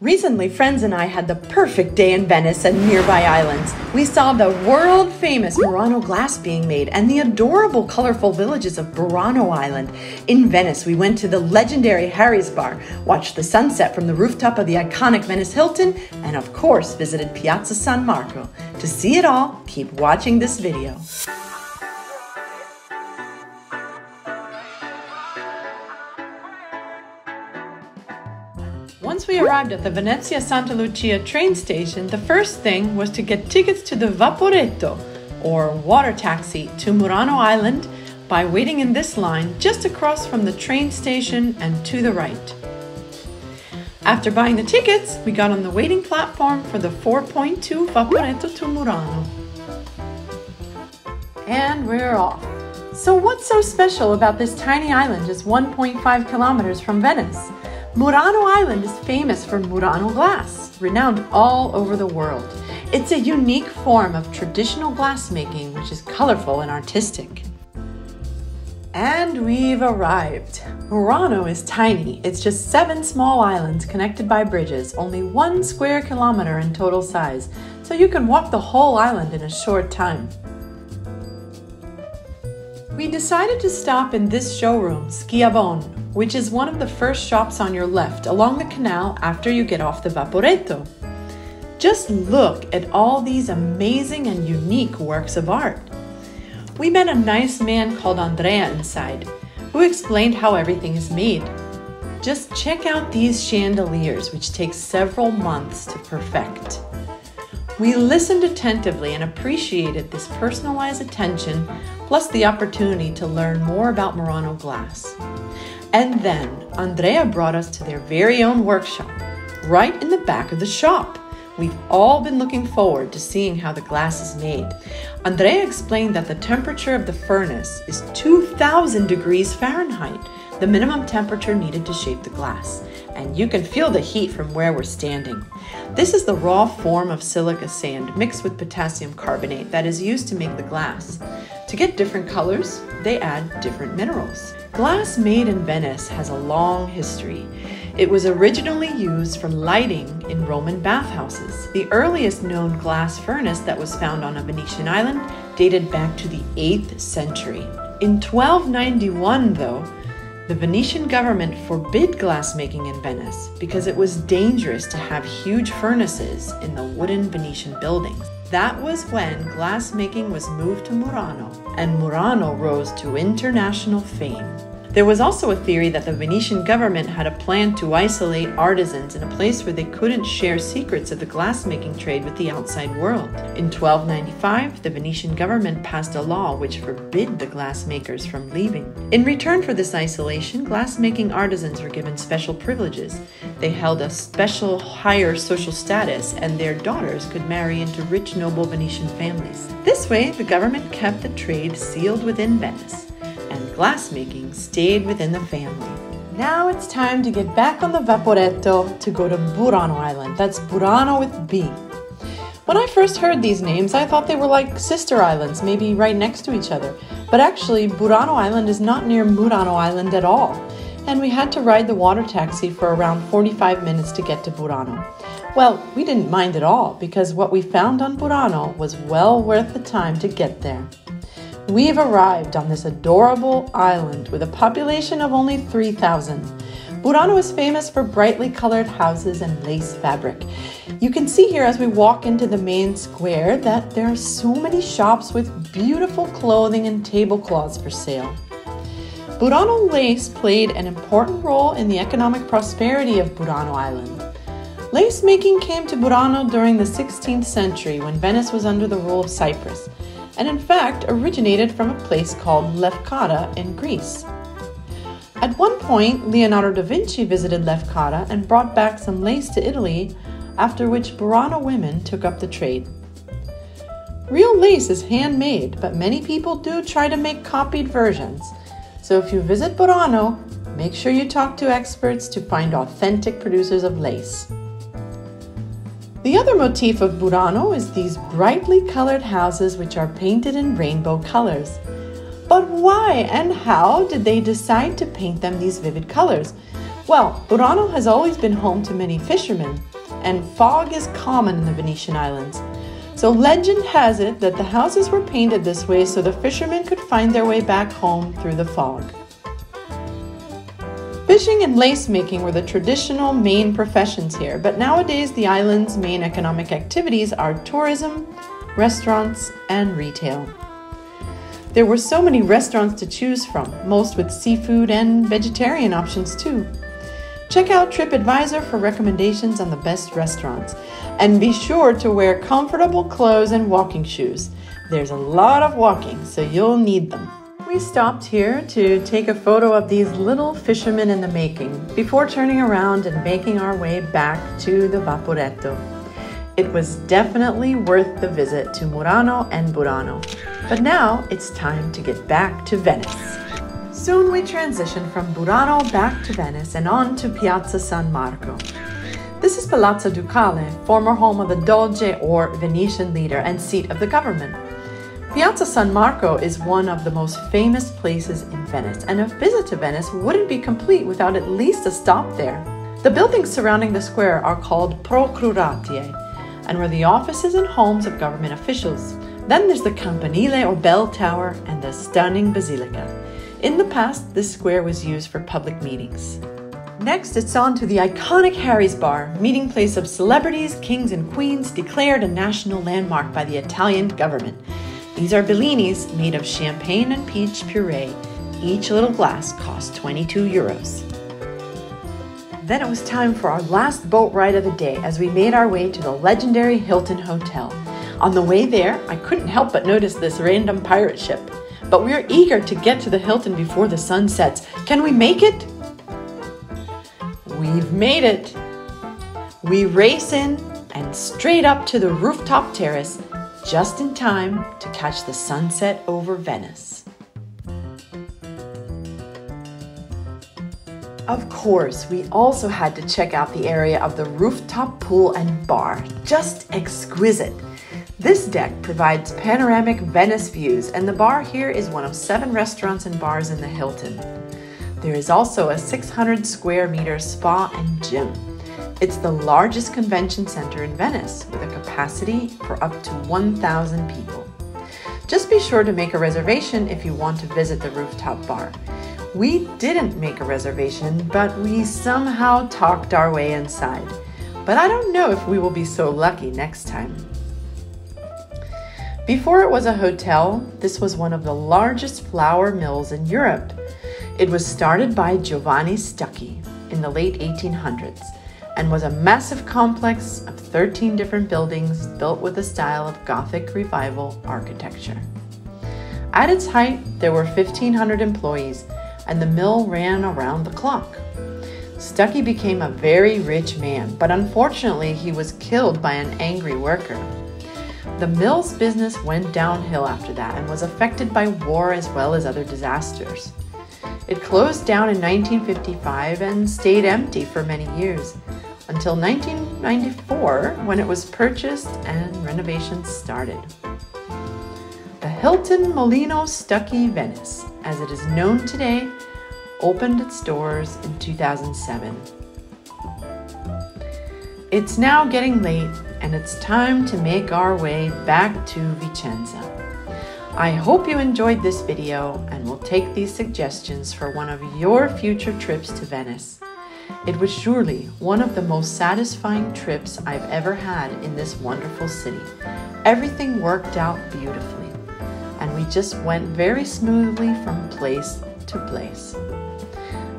Recently, friends and I had the perfect day in Venice and nearby islands. We saw the world famous Murano glass being made and the adorable, colorful villages of Burano Island. In Venice, we went to the legendary Harry's Bar, watched the sunset from the rooftop of the iconic Venice Hilton, and of course, visited Piazza San Marco. To see it all, keep watching this video. Arrived at the Venezia Santa Lucia train station, the first thing was to get tickets to the Vaporetto, or water taxi, to Murano Island by waiting in this line just across from the train station and to the right. After buying the tickets, we got on the waiting platform for the 4.2 Vaporetto to Murano. And we're off. So, what's so special about this tiny island just 1.5 kilometers from Venice? Murano Island is famous for Murano glass, renowned all over the world. It's a unique form of traditional glassmaking which is colorful and artistic. And we've arrived. Murano is tiny. It's just seven small islands connected by bridges, only one square kilometer in total size, so you can walk the whole island in a short time. We decided to stop in this showroom, Schiavon, which is one of the first shops on your left along the canal after you get off the Vaporetto. Just look at all these amazing and unique works of art. We met a nice man called Andrea inside, who explained how everything is made. Just check out these chandeliers, which take several months to perfect. We listened attentively and appreciated this personalized attention, plus the opportunity to learn more about Murano glass. And then Andrea brought us to their very own workshop, right in the back of the shop. We've all been looking forward to seeing how the glass is made. Andrea explained that the temperature of the furnace is 2000 degrees Fahrenheit, the minimum temperature needed to shape the glass. And you can feel the heat from where we're standing. This is the raw form of silica sand mixed with potassium carbonate that is used to make the glass. To get different colors, they add different minerals. Glass made in Venice has a long history. It was originally used for lighting in Roman bathhouses. The earliest known glass furnace that was found on a Venetian island dated back to the 8th century. In 1291, though, the Venetian government forbid glassmaking in Venice because it was dangerous to have huge furnaces in the wooden Venetian buildings. That was when glassmaking was moved to Murano, and Murano rose to international fame. There was also a theory that the Venetian government had a plan to isolate artisans in a place where they couldn't share secrets of the glassmaking trade with the outside world. In 1295, the Venetian government passed a law which forbid the glassmakers from leaving. In return for this isolation, glassmaking artisans were given special privileges. They held a special higher social status, and their daughters could marry into rich noble Venetian families. This way, the government kept the trade sealed within Venice glassmaking stayed within the family. Now it's time to get back on the Vaporetto to go to Burano Island. That's Burano with B. When I first heard these names, I thought they were like sister islands, maybe right next to each other. But actually, Burano Island is not near Murano Island at all. And we had to ride the water taxi for around 45 minutes to get to Burano. Well, we didn't mind at all because what we found on Burano was well worth the time to get there. We've arrived on this adorable island with a population of only 3,000. Burano is famous for brightly colored houses and lace fabric. You can see here as we walk into the main square that there are so many shops with beautiful clothing and tablecloths for sale. Burano lace played an important role in the economic prosperity of Burano Island. Lace making came to Burano during the 16th century when Venice was under the rule of Cyprus and in fact originated from a place called Lefkada in Greece. At one point, Leonardo da Vinci visited Lefkada and brought back some lace to Italy, after which Burano women took up the trade. Real lace is handmade, but many people do try to make copied versions. So if you visit Burano, make sure you talk to experts to find authentic producers of lace. The other motif of Burano is these brightly colored houses which are painted in rainbow colors. But why and how did they decide to paint them these vivid colors? Well, Burano has always been home to many fishermen, and fog is common in the Venetian islands. So legend has it that the houses were painted this way so the fishermen could find their way back home through the fog. Fishing and lace making were the traditional main professions here, but nowadays the island's main economic activities are tourism, restaurants, and retail. There were so many restaurants to choose from, most with seafood and vegetarian options too. Check out TripAdvisor for recommendations on the best restaurants. And be sure to wear comfortable clothes and walking shoes. There's a lot of walking, so you'll need them. We stopped here to take a photo of these little fishermen in the making before turning around and making our way back to the Vaporetto. It was definitely worth the visit to Murano and Burano. But now it's time to get back to Venice. Soon we transition from Burano back to Venice and on to Piazza San Marco. This is Palazzo Ducale, former home of the Doge or Venetian leader and seat of the government. Piazza San Marco is one of the most famous places in Venice, and a visit to Venice wouldn't be complete without at least a stop there. The buildings surrounding the square are called Procuratie and were the offices and homes of government officials. Then there's the Campanile or bell tower and the stunning basilica. In the past, this square was used for public meetings. Next, it's on to the iconic Harry's Bar, meeting place of celebrities, kings, and queens, declared a national landmark by the Italian government. These are bellinis made of champagne and peach puree. Each little glass cost 22 euros. Then it was time for our last boat ride of the day as we made our way to the legendary Hilton Hotel. On the way there, I couldn't help but notice this random pirate ship but we are eager to get to the Hilton before the sun sets. Can we make it? We've made it. We race in and straight up to the rooftop terrace just in time to catch the sunset over Venice. Of course, we also had to check out the area of the rooftop pool and bar. Just exquisite. This deck provides panoramic Venice views, and the bar here is one of seven restaurants and bars in the Hilton. There is also a 600 square meter spa and gym. It's the largest convention center in Venice with a capacity for up to 1,000 people. Just be sure to make a reservation if you want to visit the rooftop bar. We didn't make a reservation, but we somehow talked our way inside. But I don't know if we will be so lucky next time. Before it was a hotel, this was one of the largest flour mills in Europe. It was started by Giovanni Stucchi in the late 1800s and was a massive complex of 13 different buildings built with a style of Gothic revival architecture. At its height, there were 1,500 employees, and the mill ran around the clock. Stucchi became a very rich man, but unfortunately, he was killed by an angry worker. The mill's business went downhill after that and was affected by war as well as other disasters. It closed down in 1955 and stayed empty for many years until 1994 when it was purchased and renovations started. The Hilton Molino Stucchi Venice, as it is known today, opened its doors in 2007. It's now getting late and it's time to make our way back to Vicenza. I hope you enjoyed this video and will take these suggestions for one of your future trips to Venice. It was surely one of the most satisfying trips I've ever had in this wonderful city. Everything worked out beautifully, and we just went very smoothly from place to place.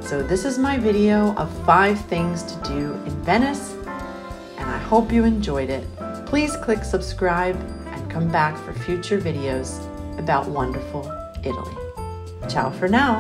So this is my video of five things to do in Venice and I hope you enjoyed it. Please click subscribe and come back for future videos about wonderful Italy. Ciao for now.